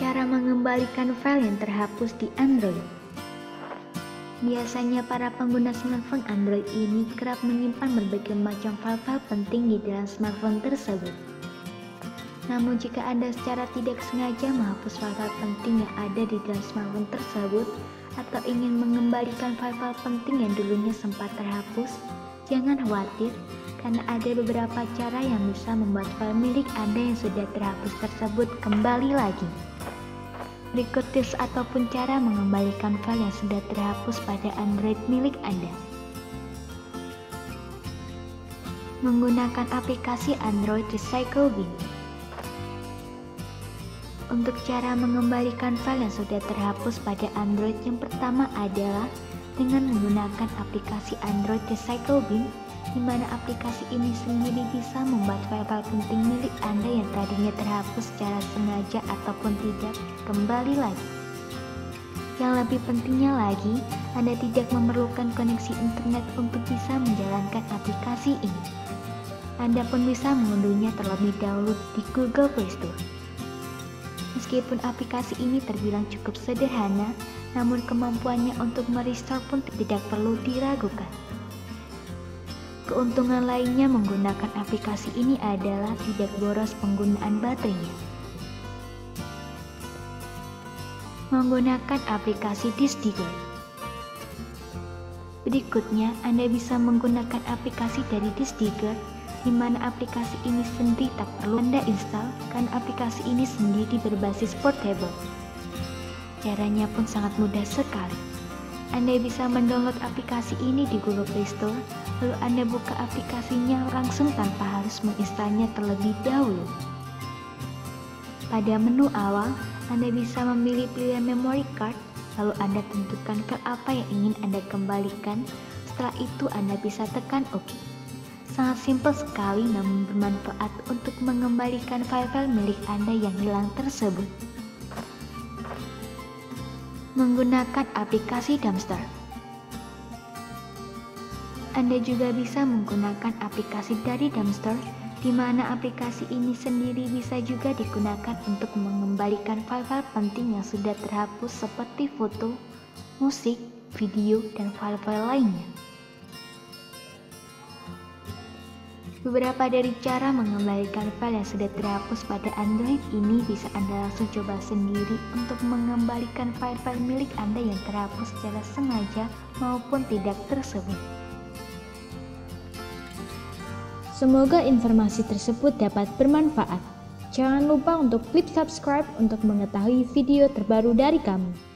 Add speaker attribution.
Speaker 1: mengembalikan file yang terhapus di Android. Biasanya para pengguna smartphone Android ini kerap menyimpan berbagai macam file-file penting di dalam smartphone tersebut. Namun jika Anda secara tidak sengaja menghapus file-file penting yang ada di dalam smartphone tersebut atau ingin mengembalikan file-file penting yang dulunya sempat terhapus, jangan khawatir karena ada beberapa cara yang bisa membuat file milik Anda yang sudah terhapus tersebut kembali lagi. Berikut tips ataupun cara mengembalikan file yang sudah terhapus pada Android milik Anda. Menggunakan aplikasi Android Recycle Bin. Untuk cara mengembalikan file yang sudah terhapus pada Android yang pertama adalah dengan menggunakan aplikasi Android Recycle Bin di mana aplikasi ini sendiri bisa membuat file-file penting milik Anda yang tadinya terhapus secara sengaja ataupun tidak kembali lagi. Yang lebih pentingnya lagi, Anda tidak memerlukan koneksi internet untuk bisa menjalankan aplikasi ini. Anda pun bisa mengunduhnya terlebih dahulu di Google Play Store. Meskipun aplikasi ini terbilang cukup sederhana, namun kemampuannya untuk merestore pun tidak perlu diragukan. Keuntungan lainnya menggunakan aplikasi ini adalah tidak boros penggunaan baterainya. Menggunakan aplikasi Digger. Berikutnya, Anda bisa menggunakan aplikasi dari Digger, di mana aplikasi ini sendiri tak perlu Anda install karena aplikasi ini sendiri berbasis portable. Caranya pun sangat mudah sekali. Anda bisa mendownload aplikasi ini di Google Play Store, lalu Anda buka aplikasinya langsung tanpa harus menginstalnya terlebih dahulu. Pada menu awal, Anda bisa memilih pilihan memory card, lalu Anda tentukan file apa yang ingin Anda kembalikan. Setelah itu Anda bisa tekan OK. Sangat simpel sekali namun bermanfaat untuk mengembalikan file-file milik Anda yang hilang tersebut menggunakan aplikasi Dumpster. Anda juga bisa menggunakan aplikasi dari Dumpster, di mana aplikasi ini sendiri bisa juga digunakan untuk mengembalikan file-file penting yang sudah terhapus seperti foto, musik, video, dan file-file lainnya. Beberapa dari cara mengembalikan file yang sudah terhapus pada Android ini bisa Anda langsung coba sendiri untuk mengembalikan file-file milik Anda yang terhapus secara sengaja maupun tidak tersebut.
Speaker 2: Semoga informasi tersebut dapat bermanfaat. Jangan lupa untuk klik subscribe untuk mengetahui video terbaru dari kami.